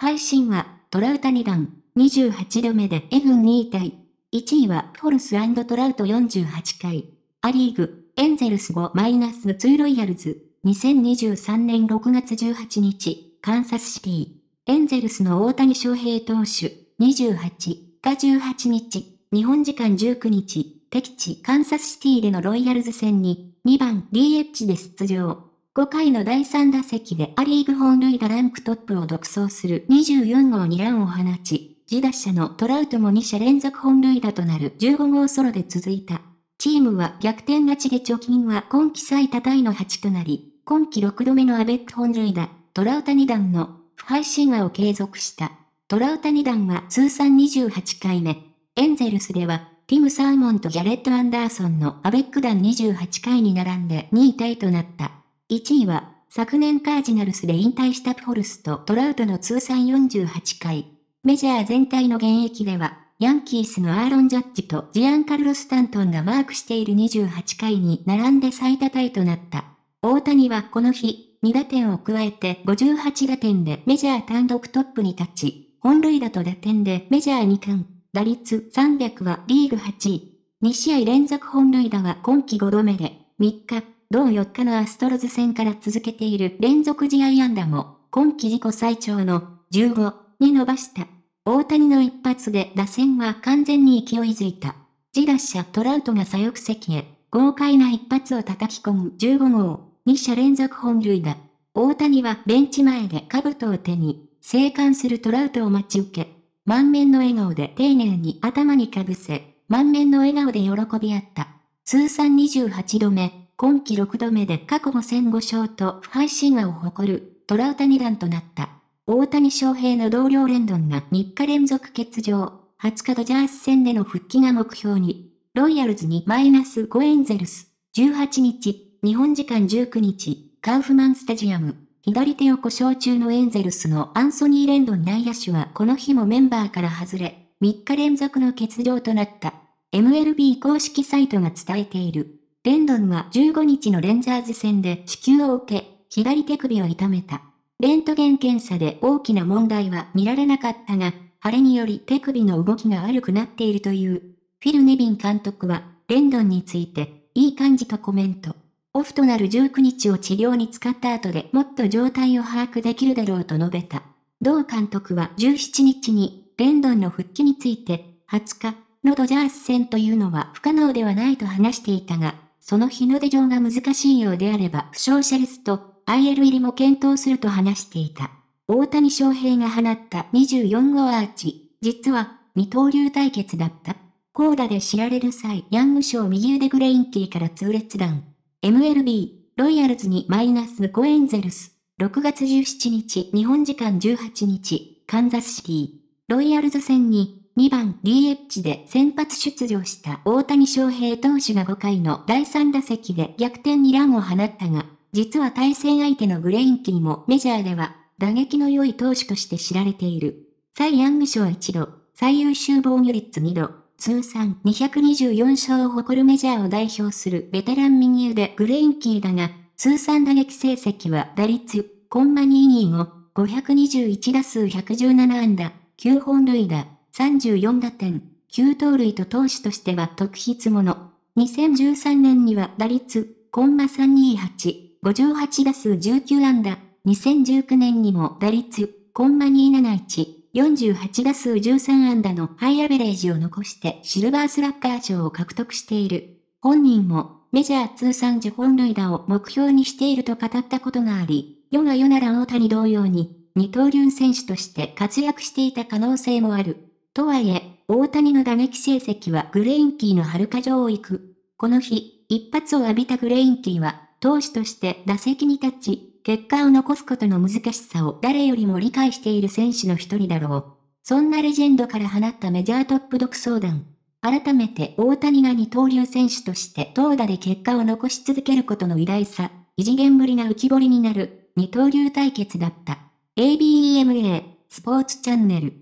敗神話、トラウタ2段、28度目で F 2位タイ。1位はフォルストラウト48回。アリーグ、エンゼルス5-2ロイヤルズ。2023年6月18日、カンサスシティ。エンゼルスの大谷翔平投手、28が18日、日本時間19日、敵地カンサスシティでのロイヤルズ戦に、2番 DH で出場。5回の第3打席でアリーグ本塁打ランクトップを独走する24号にランを放ち、自打者のトラウトも2者連続本塁打となる15号ソロで続いた。チームは逆転勝ちで貯金は今季最多タイの8となり、今季6度目のアベック本塁打、トラウタ2弾の不敗神話を継続した。トラウタ2弾は通算28回目。エンゼルスでは、ティム・サーモンとギャレット・アンダーソンのアベック弾28回に並んで2位タイとなった。1位は、昨年カージナルスで引退したフォルスとトラウトの通算48回。メジャー全体の現役では、ヤンキースのアーロン・ジャッジとジアンカルロ・スタントンがマークしている28回に並んで最多タイとなった。大谷はこの日、2打点を加えて58打点でメジャー単独トップに立ち、本塁打と打点でメジャー2冠、打率300はリーグ8位。2試合連続本塁打は今季5度目で、3日、同4日のアストロズ戦から続けている連続試合安打も、今季自己最長の15、に伸ばした。大谷の一発で打線は完全に勢いづいた。自打者トラウトが左翼席へ、豪快な一発を叩き込む15号、2者連続本塁打。大谷はベンチ前で兜を手に、生還するトラウトを待ち受け、満面の笑顔で丁寧に頭にかぶせ、満面の笑顔で喜び合った。通算28度目、今季6度目で過去5戦5勝と不敗神話を誇るトラウタ2弾となった。大谷翔平の同僚レンドンが3日連続欠場、20日ドジャース戦での復帰が目標に、ロイヤルズにマイナス5エンゼルス、18日、日本時間19日、カウフマンスタジアム、左手を故障中のエンゼルスのアンソニー・レンドン内野手はこの日もメンバーから外れ、3日連続の欠場となった。MLB 公式サイトが伝えている。レンドンは15日のレンジャーズ戦で支給を受け、左手首を痛めた。レントゲン検査で大きな問題は見られなかったが、腫れにより手首の動きが悪くなっているという。フィル・ネビン監督は、レンドンについて、いい感じとコメント。オフとなる19日を治療に使った後でもっと状態を把握できるだろうと述べた。同監督は17日に、レンドンの復帰について、20日のドジャース戦というのは不可能ではないと話していたが、その日の出場が難しいようであれば負傷者リスト、IL 入りも検討すると話していた。大谷翔平が放った24号アーチ。実は、二刀流対決だった。コーダで知られる際、ヤング賞右腕グレインキーから痛烈弾。MLB、ロイヤルズにマイナス5エンゼルス。6月17日、日本時間18日、カンザスシティ。ロイヤルズ戦に、2番 DH で先発出場した大谷翔平投手が5回の第3打席で逆転にランを放ったが、実は対戦相手のグレインキーもメジャーでは打撃の良い投手として知られている。サイ・ヤング賞1度、最優秀防御率2度、通算224勝を誇るメジャーを代表するベテラン右腕グレインキーだが、通算打撃成績は打率、コンマ2イニング、521打数117安打、9本塁打、34打点、9盗塁と投手としては特筆もの。2013年には打率、コンマ328、58打数19安打、2019年にも打率、コンマ271、48打数13安打のハイアベレージを残してシルバースラッガー賞を獲得している。本人もメジャー通算10本塁打を目標にしていると語ったことがあり、世が世なら大谷同様に二刀流選手として活躍していた可能性もある。とはいえ、大谷の打撃成績はグレインキーの遥か上を行く。この日、一発を浴びたグレインキーは投手として打席に立ち、結果を残すことの難しさを誰よりも理解している選手の一人だろう。そんなレジェンドから放ったメジャートップ独走弾。改めて大谷が二刀流選手として投打で結果を残し続けることの偉大さ、異次元ぶりが浮き彫りになる二刀流対決だった。ABEMA スポーツチャンネル